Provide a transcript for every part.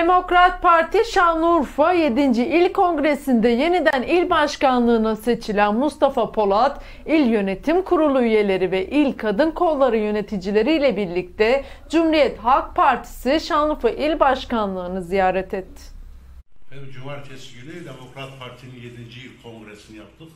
Demokrat Parti Şanlıurfa 7. İl Kongresi'nde yeniden il başkanlığına seçilen Mustafa Polat, il yönetim kurulu üyeleri ve il kadın kolları yöneticileriyle birlikte Cumhuriyet Halk Partisi Şanlıurfa İl Başkanlığı'nı ziyaret etti. Cumartesi günü Demokrat Parti'nin 7. il kongresini yaptık.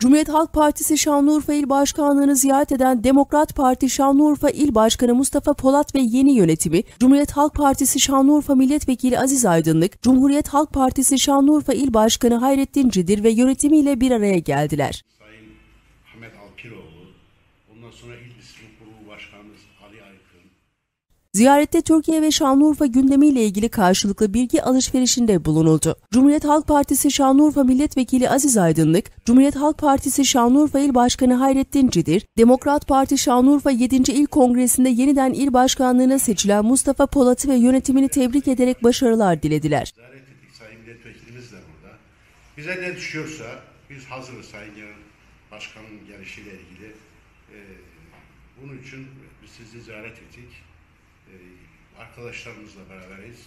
Cumhuriyet Halk Partisi Şanlıurfa İl Başkanlığı'nı ziyaret eden Demokrat Parti Şanlıurfa İl Başkanı Mustafa Polat ve yeni yönetimi, Cumhuriyet Halk Partisi Şanlıurfa Milletvekili Aziz Aydınlık, Cumhuriyet Halk Partisi Şanlıurfa İl Başkanı Hayrettin Cidir ve yönetimiyle bir araya geldiler. Sayın Ahmet Alkiroğlu, ondan sonra İl Disiplin Kurulu Başkanımız Ali Aykın, Ziyarette Türkiye ve Şanlıurfa gündemiyle ilgili karşılıklı bilgi alışverişinde bulunuldu. Cumhuriyet Halk Partisi Şanlıurfa Milletvekili Aziz Aydınlık, Cumhuriyet Halk Partisi Şanlıurfa İl Başkanı Hayrettin Cidir, Demokrat Parti Şanlıurfa 7. İl Kongresi'nde yeniden il başkanlığına seçilen Mustafa Polat'ı ve yönetimini tebrik ederek başarılar dilediler. ziyaret ettik Sayın Milletvekilimiz de burada. Bize ne düşüyorsa biz hazırız Sayın Başkan'ın gelişiyle ilgili. Ee, bunun için biz sizi ziyaret ettik. Ee, arkadaşlarımızla beraberiz.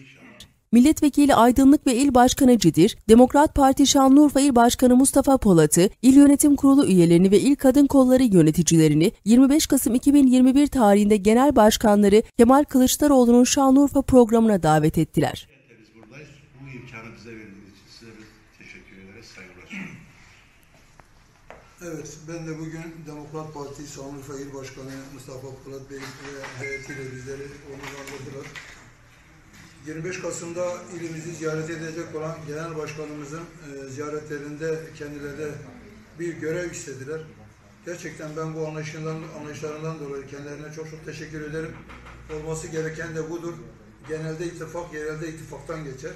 İnşallah. Milletvekili Aydınlık ve İl Başkanı Cidir, Demokrat Parti Şanlıurfa İl Başkanı Mustafa Polat'ı, İl Yönetim Kurulu üyelerini ve İl Kadın Kolları yöneticilerini 25 Kasım 2021 tarihinde Genel Başkanları Kemal Kılıçdaroğlu'nun Şanlıurfa programına davet ettiler. Biz buradayız. Bu imkanı bize verdiğiniz için size teşekkür ederiz. Saygılar sunuyorum. Evet, ben de bugün Demokrat Parti Şanlıurfa İl Başkanı Mustafa Polat Bey ve heyetiyle bizleri onurlandırdılar. 25 Kasım'da ilimizi ziyaret edecek olan Genel Başkanımızın e, ziyaretlerinde kendilerine bir görev istediler. Gerçekten ben bu anlayışından, anlayışlarından dolayı kendilerine çok çok teşekkür ederim. Olması gereken de budur. Genelde ittifak, yerelde ittifaktan geçer.